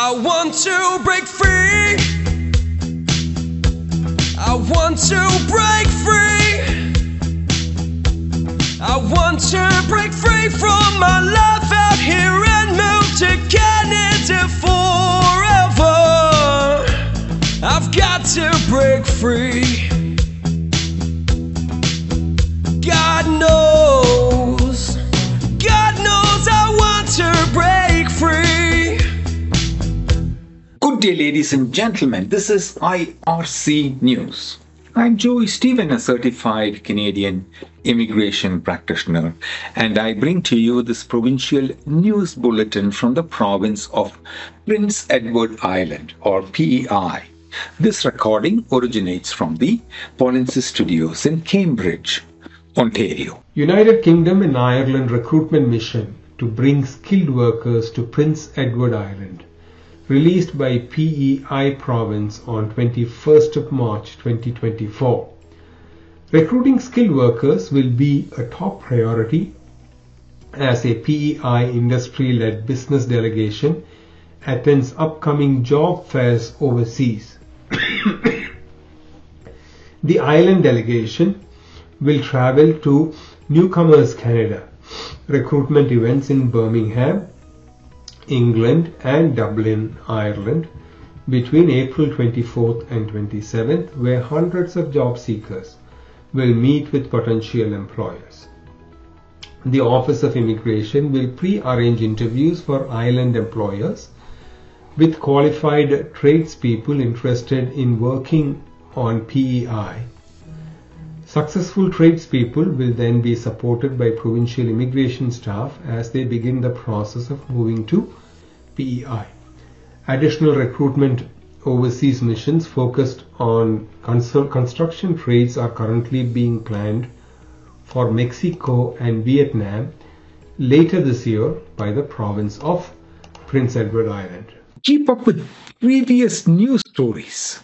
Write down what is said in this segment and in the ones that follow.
I want to break free. I want to break free. I want to break free from my life out here and move to Canada forever. I've got to break free. Good day, ladies and gentlemen. This is IRC News. I'm Joy Stephen, a certified Canadian immigration practitioner, and I bring to you this provincial news bulletin from the province of Prince Edward Island, or PEI. This recording originates from the Polinsys Studios in Cambridge, Ontario. United Kingdom and Ireland recruitment mission to bring skilled workers to Prince Edward Island. Released by PEI province on 21st of March 2024. Recruiting skilled workers will be a top priority as a PEI industry-led business delegation attends upcoming job fairs overseas. the island delegation will travel to Newcomers Canada recruitment events in Birmingham, England and Dublin, Ireland between April 24th and 27th where hundreds of job seekers will meet with potential employers. The Office of Immigration will pre-arrange interviews for island employers with qualified tradespeople interested in working on PEI. Successful tradespeople will then be supported by provincial immigration staff as they begin the process of moving to PEI. Additional recruitment overseas missions focused on construction trades are currently being planned for Mexico and Vietnam later this year by the province of Prince Edward Island. Keep up with previous news stories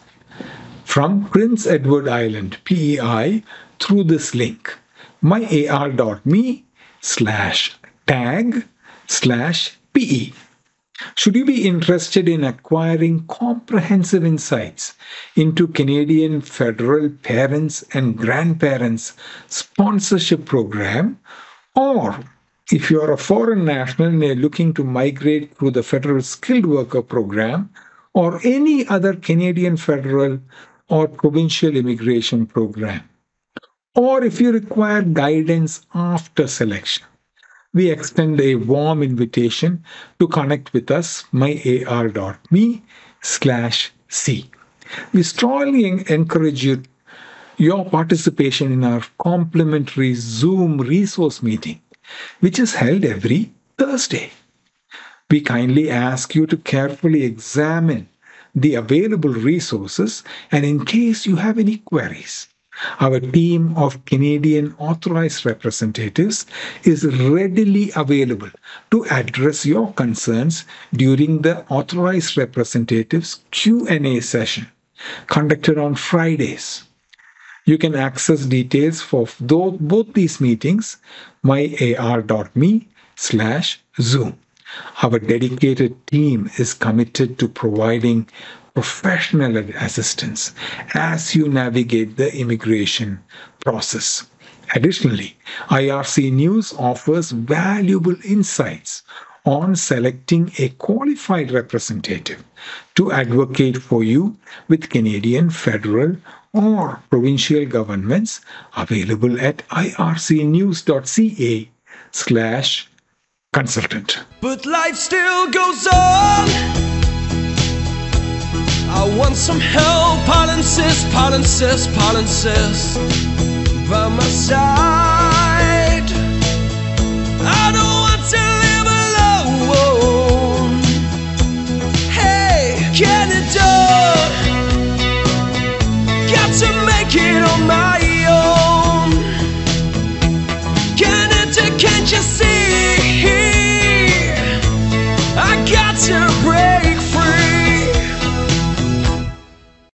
from Prince Edward Island, PEI, through this link myar.me slash tag slash PE. Should you be interested in acquiring comprehensive insights into Canadian federal parents and grandparents sponsorship program, or if you are a foreign national and you're looking to migrate through the federal skilled worker program or any other Canadian federal or provincial immigration program, or if you require guidance after selection, we extend a warm invitation to connect with us, myar.me slash C. We strongly encourage you your participation in our complimentary Zoom resource meeting, which is held every Thursday. We kindly ask you to carefully examine the available resources and in case you have any queries, our team of Canadian authorized representatives is readily available to address your concerns during the authorized representatives Q&A session conducted on Fridays. You can access details for both these meetings myar.me slash Zoom. Our dedicated team is committed to providing professional assistance as you navigate the immigration process. Additionally, IRC News offers valuable insights on selecting a qualified representative to advocate for you with Canadian federal or provincial governments available at ircnews.ca slash consultant. But life still goes on. I want some help, Polinsys, Polinsys, Polinsys by my side. I don't want to live alone. Hey, Canada, got to make it on my own. Canada, can't you see?